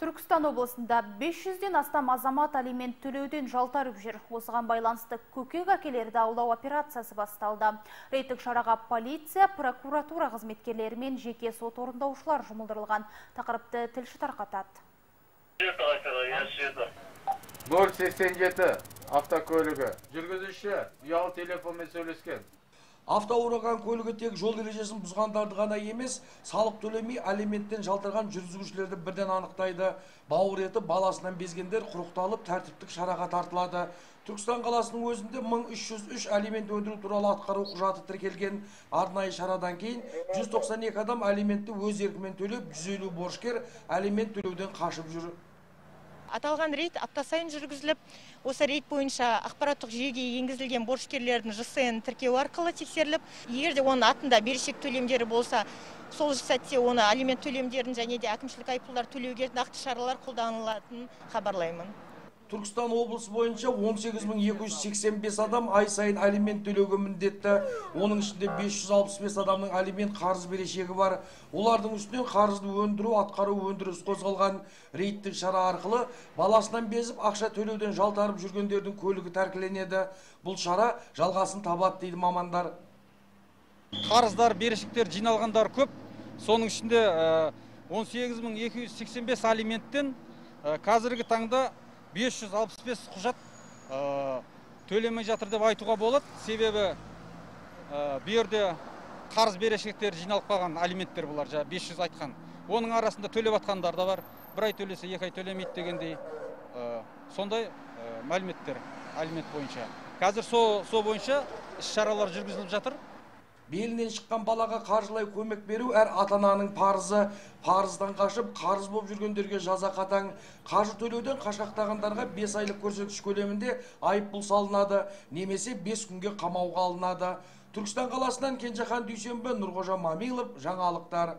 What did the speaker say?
Түркістан облысында 500-ден астам азамат алимент төлеуден жалтарып жүр. Осыған байланысты көкек әкелерді аулау операциясы басталды. Рейттік шараға полиция, прокуратура қызметкерлері мен жеке сот орындаушылар жұмылдырылған. Тақырыпты тілші тарқатады. 087 автокөлігі жүргізуші ұялы телефонмен сөйлескен автоураған көлігі тек жол ережесін бұзғандарды ғана емес салық төлемей алименттен жалтырған жүргізушілерді бірден анықтайды. Бауыр еті баласынан безгендер құрықталып тәртіптік шараға тартылады. Түркістан қаласының өзінде 1303 алимент өндіру туралы атқару құжаты тіркелген. Арнайы шарадан кейін 192 адам алиментті өз еркімен төлеп 150 борышкер алимент төлеуден қашып жүр. Аталған рейд апта сайын жүргізіліп осы рейд бойынша ақпараттық жүйеге енгізілген борышкерлердің жсн тіркеуі арқылы тексеріліп егер де оның атында берешек төлемдері болса сол сәтте оны алимент төлемдерін және де әкімшілік айыппұлдар төлеуге нақты шаралар қолданылатынын хабарлаймын. Түркістан облысы бойынша 18285 адам ай сайын алимент төлеуге міндетті. Оның ішінде 565 адамның алимент қарыз берешегі бар. Олардың үстінен қарызды өндіру атқару өндіріс қозғалған рейдтік шара арқылы баласынан безіп ақша төлеуден жалтарып жүргендердің көлігі тәркіленеді. Бұл шара жалғасын табады дейді мамандар. Қарыздар берешектер жиналғандар көп. Соның ішінде 18285 алименттен қазіргі таңда 565 құжат төлемей жатыр деп айтуға болады. Себебі бұл жерде қарыз берешектер жиналып қалған алименттер бұлар жаңа 500 айтқан. Оның арасында төлеп жатқандар да бар. бір ай төлесе екі ай төлемейді дегендей сондай мәліметтер алимент бойынша. Қазір сол бойынша іс шаралар жүргізіліп жатыр. Белінен шыққан балаға қаржылай көмек беру әр ата ананың парызы. Парыздан қашып қарыз болып жүргендерге жаза қатаң. Қаржы төлеуден қашқақтағандарға 5 айлық көрсеткіш көлемінде айыппұл салынады. Немесе 5 күнге қамауға алынады. Түркістан қаласынан кенжехан дүйсенбі нұрғожа мамилов жаңалықтар.